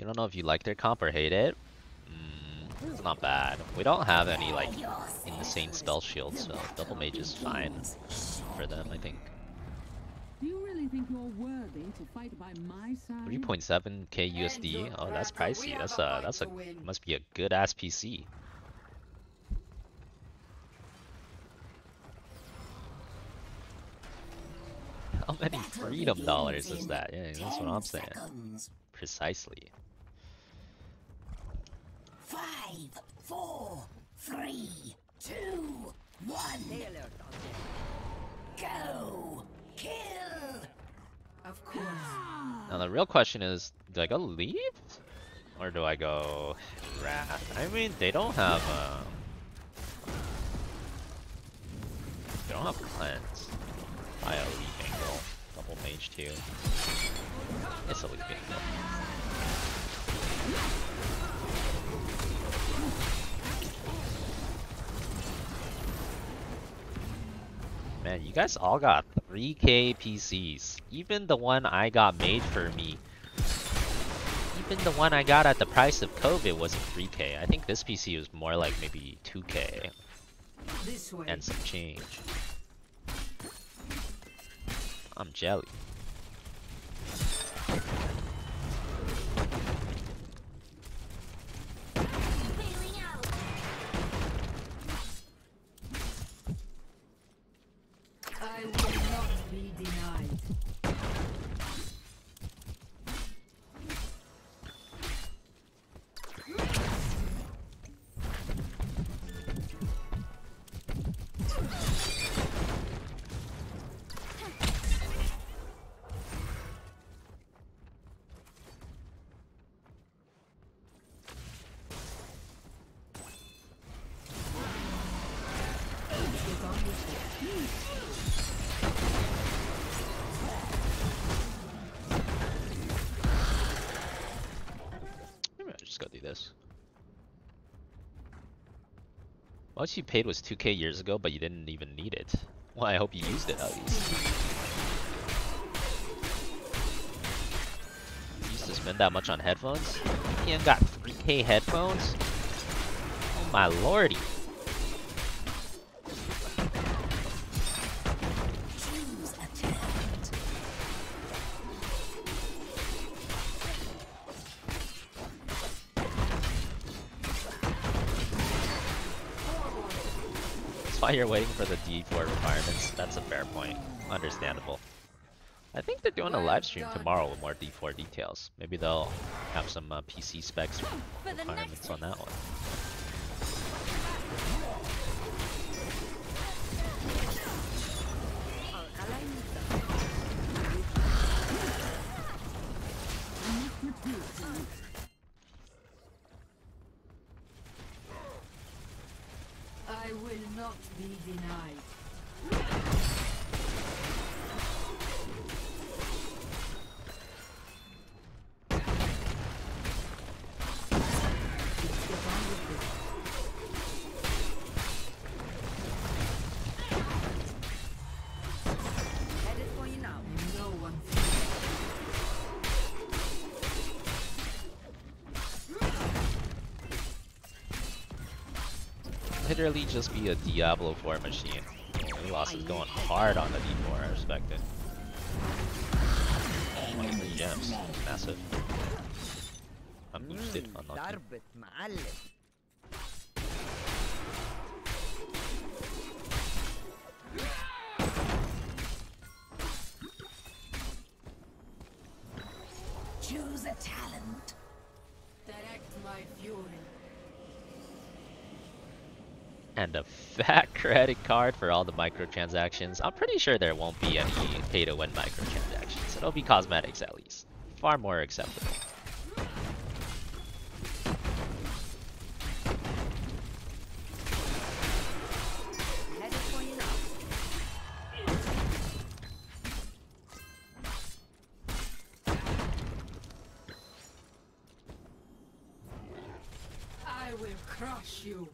You don't know if you like their comp or hate it. Mm, it's not bad. We don't have any like insane spell shield, so double mage is fine for them, I think. Do you really think you're worthy to fight by my side? 3.7k USD. Oh, that's pricey. That's a that's a must be a good ass PC. How many freedom dollars is that? Yeah, that's what I'm saying. Precisely. Five, four, three, two, one. Go. Kill. Of course. Now the real question is, do I go leap? Or do I go wrath? I mean, they don't have um, they don't have cleanse. I a leaf angle, double mage too. It's a leaf angle. Man, you guys all got 3k PCs. Even the one I got made for me. Even the one I got at the price of COVID wasn't 3k. I think this PC was more like maybe 2k This way. and some change. I'm jelly. Do this. What you paid was 2k years ago, but you didn't even need it. Well, I hope you used it at least. You used to spend that much on headphones? You got 3k headphones? Oh my lordy. why you're waiting for the D4 requirements. That's a fair point. Understandable. I think they're doing a live stream tomorrow with more D4 details. Maybe they'll have some uh, PC specs requirements on that one. Be denied. literally just be a Diablo 4 machine. Loss is going hard on the D4, I respect it. Gems, massive. I'm interested mm, on Choose a talent. Direct my fury. And a fat credit card for all the microtransactions. I'm pretty sure there won't be any pay to win microtransactions. It'll be cosmetics at least. Far more acceptable. I will crush you.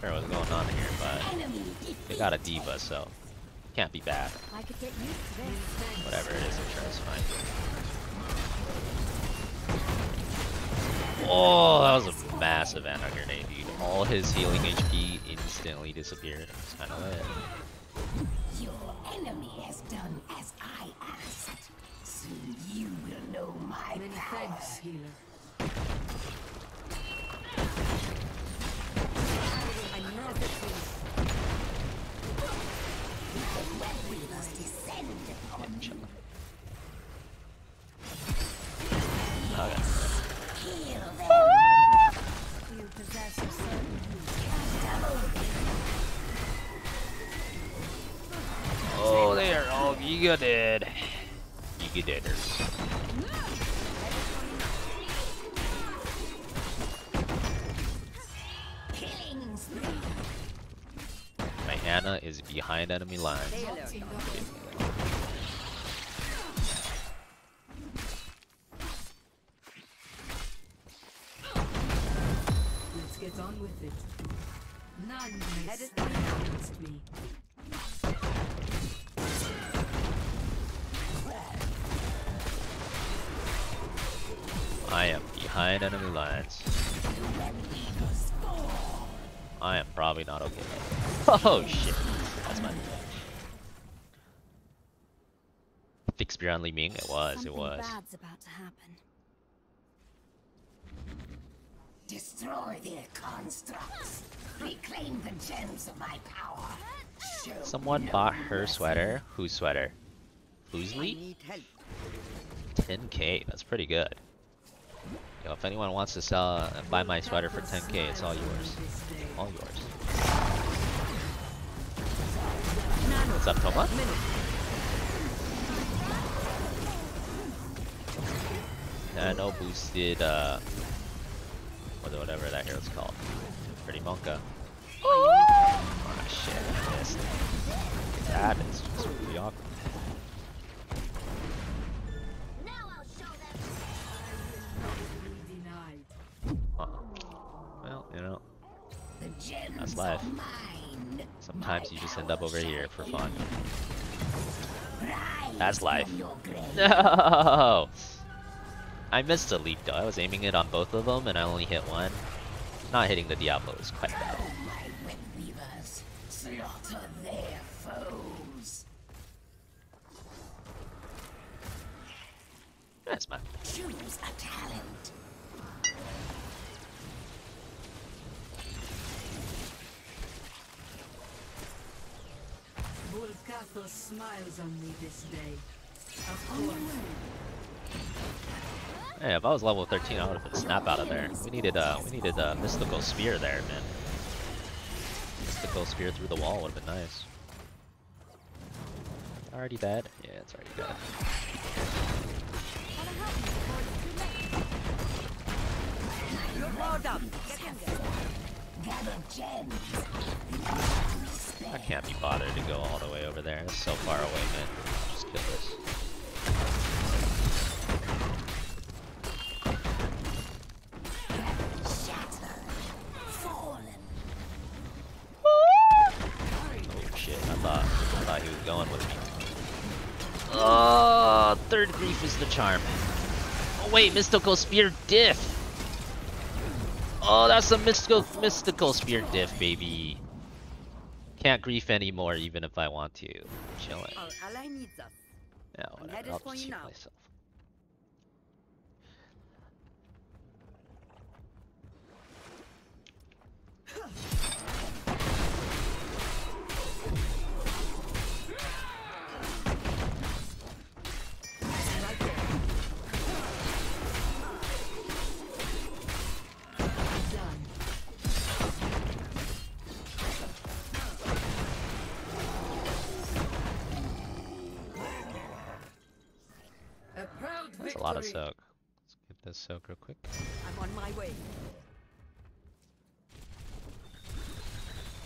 Going on here, but they got a D.Va, so can't be bad. I could get used to this. Whatever it is, I'm sure it's fine. Oh, that was a massive anti grenade, dude. All his healing HP instantly disappeared. It's kind of lit. Your enemy has done as I asked. Soon you will know my Many power. thanks, healer. My Anna is behind enemy lines. Let's get on with it. None may stand against me. I am behind enemy lines. I am probably not okay. Oh shit. That's my Fix beyond Li Ming? It was, it was. bad's about to happen. Destroy their constructs. Reclaim the gems of my power. Show Someone no bought her mercy. sweater. Whose sweater? I Foosley? 10k, that's pretty good. Yo, if anyone wants to sell uh, buy my sweater for 10k, it's all yours. All yours. What's up, Toma? Nano boosted, uh, what- whatever that hero's called. Pretty Monka. Oh shit, I missed. That is just That's life. sometimes you just end up over here for fun. That's life. No! I missed a leap though. I was aiming it on both of them and I only hit one. Not hitting the Diablo is quite bad. My web weavers slaughter their foes. That's my Choose a talent. Bul-Kathos smiles on me this day. Of course. Hey, if I was level 13, I would have put snap out of there. We needed uh we needed a mystical spear there, man. Mystical spear through the wall would have been nice. Already dead? Yeah, it's already dead. You're powered up. Get in there. Gather gems. I can't be bothered to go all the way over there. It's so far away, man. Just kill this. Oh shit, I thought I thought he was going with me. Oh, third grief is the charm. Oh wait, mystical spear diff. Oh, that's a mystical mystical spear diff, baby. Can't grief anymore, even if I want to. Chilling. Our ally needs us. Yeah, whatever. I'll just heal myself. Right a lot of soak. Let's get this soak real quick. I'm on my way.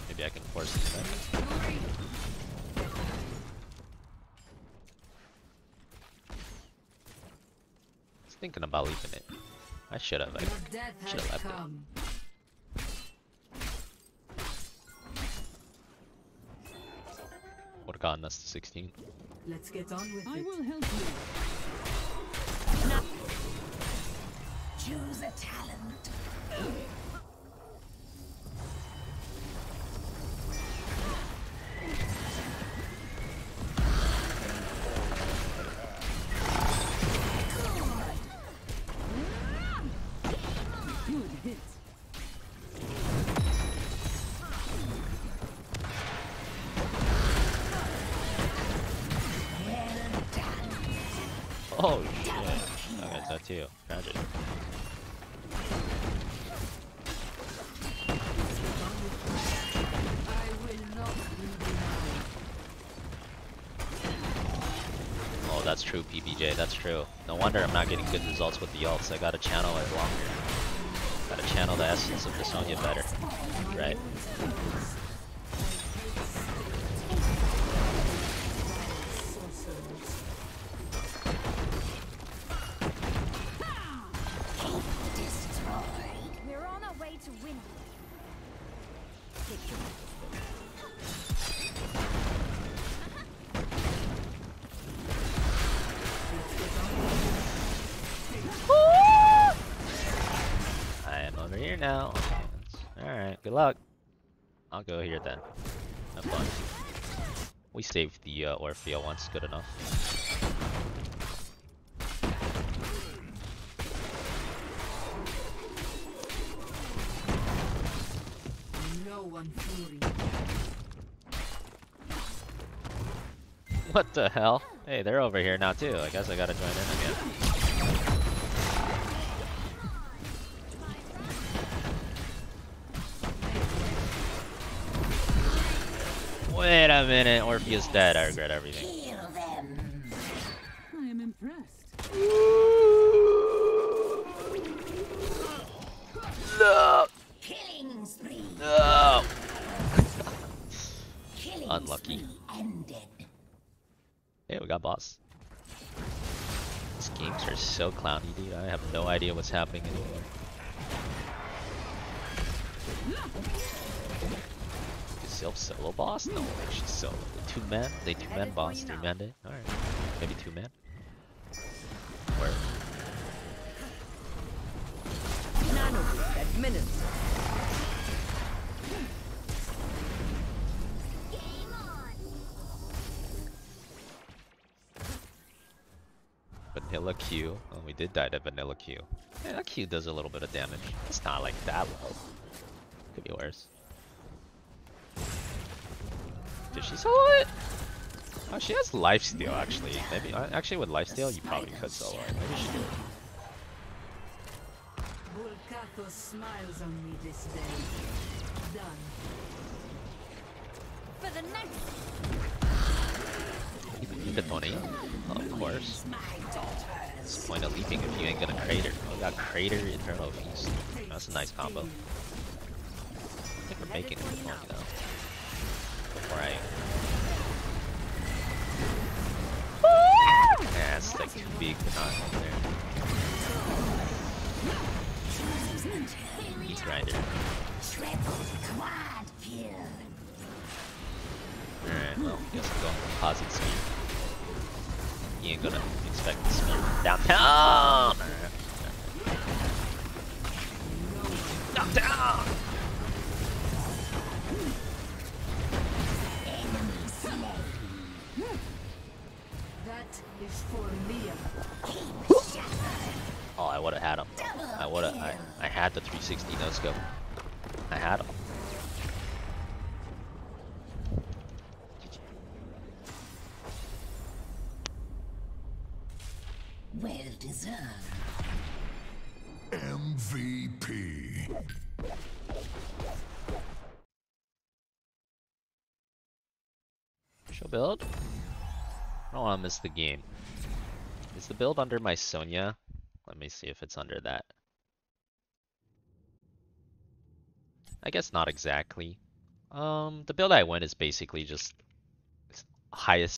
Maybe I can force this back. I was thinking about leaving it. I should have. I should have left come. it. Would have gotten us to 16. Let's get on with I it. I will help you. Choose a talent. Good hit. Oh too. Tragic. Oh, that's true, PBJ. That's true. No wonder I'm not getting good results with the ults. I gotta channel it longer. Gotta channel the essence of the Sonya better. Right. Now. Alright, good luck. I'll go here then. Have fun. We saved the uh, Orphea once, good enough. No one fury. What the hell? Hey, they're over here now too. I guess I gotta join in again. Wait a minute, Orphea's dead. I regret everything. Kill them. I am impressed. No! Killing spree. No! Killing Unlucky. spree ended. Hey, we got boss. These games are so clowny, dude. I have no idea what's happening anymore. Sylph solo boss? No, she's solo. The Two men? They two men boss, three man day? Alright. Maybe two men? Where? Vanilla Q. Oh, we did die to Vanilla Q. That Q does a little bit of damage. It's not like that low. Could be worse. She solo it? Oh, she has lifesteal actually. Maybe actually with lifesteal you probably could solo it. Maybe she did. Bul-Kathos smiles on me this day. Done. For the next You Tony. Oh, of course. What's point of leaping if you ain't gonna crater? Oh, we got crater eternal feast. That's a nice combo. I think we're making it with Tony now. I Yeah, it's like too big to not there. He's grinder. Alright, well, guess I'm going for posit speed. He ain't gonna expect the speed. Downtown! Had the 360 no scope. I had him. Well deserved. MVP. She'll build? I don't wanna miss the game. Is the build under my Sonya? Let me see if it's under that. I guess not exactly. Um, the build I went is basically just highest